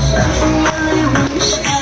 伤心往